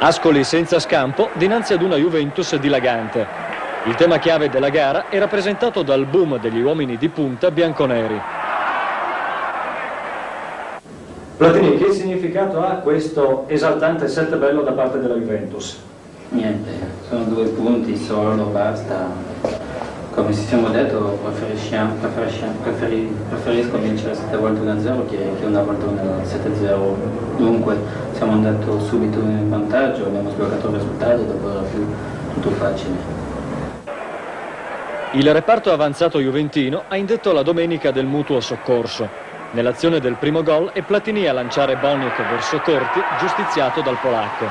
Ascoli senza scampo dinanzi ad una Juventus dilagante. Il tema chiave della gara è rappresentato dal boom degli uomini di punta bianconeri. Platini, che significato ha questo esaltante set bello da parte della Juventus? Niente, sono due punti solo, basta. Come ci siamo detto, preferi, preferisco vincere 7 volte 1-0 che, che, una volta 7-0. Dunque siamo andati subito in vantaggio, abbiamo sbloccato il risultato, dopo era più tutto facile. Il reparto avanzato juventino ha indetto la domenica del mutuo soccorso. Nell'azione del primo gol è Platini a lanciare Boniek verso Corti, giustiziato dal polacco.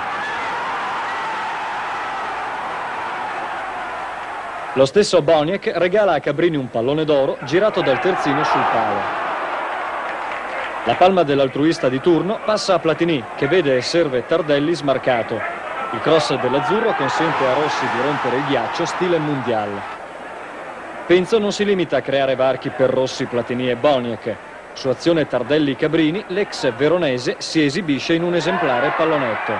Lo stesso Boniek regala a Cabrini un pallone d'oro girato dal terzino sul palo. La palma dell'altruista di turno passa a Platini che vede e serve Tardelli smarcato. Il cross dell'azzurro consente a Rossi di rompere il ghiaccio stile mondial. Penzo non si limita a creare varchi per Rossi, Platini e Boniek. Su azione Tardelli-Cabrini l'ex veronese si esibisce in un esemplare pallonetto.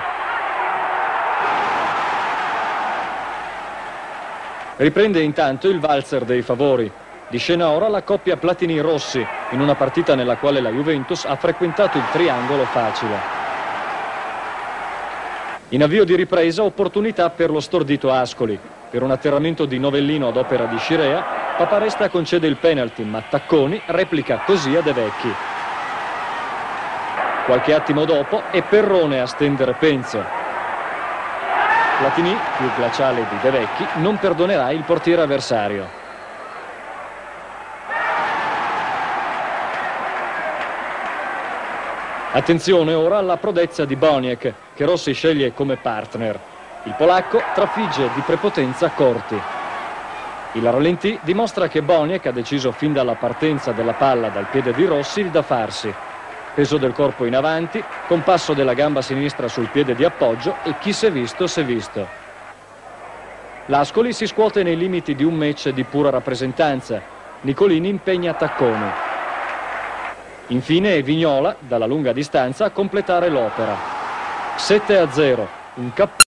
Riprende intanto il valzer dei favori. Di scena ora la coppia Platini-Rossi, in una partita nella quale la Juventus ha frequentato il triangolo facile. In avvio di ripresa opportunità per lo stordito Ascoli. Per un atterramento di Novellino ad opera di Scirea, Paparesta concede il penalty, ma Tacconi replica così a De Vecchi. Qualche attimo dopo è Perrone a stendere Penzo. Platini, più glaciale di De Vecchi, non perdonerà il portiere avversario. Attenzione ora alla prodezza di Boniek, che Rossi sceglie come partner. Il polacco trafigge di prepotenza Corti. Il rallentì dimostra che Boniek ha deciso fin dalla partenza della palla dal piede di Rossi da farsi peso del corpo in avanti, compasso della gamba sinistra sul piede di appoggio e chi si è visto si è visto. L'Ascoli si scuote nei limiti di un match di pura rappresentanza. Nicolini impegna Tacconi. Infine Vignola, dalla lunga distanza, a completare l'opera. 7 a 0, un cappello.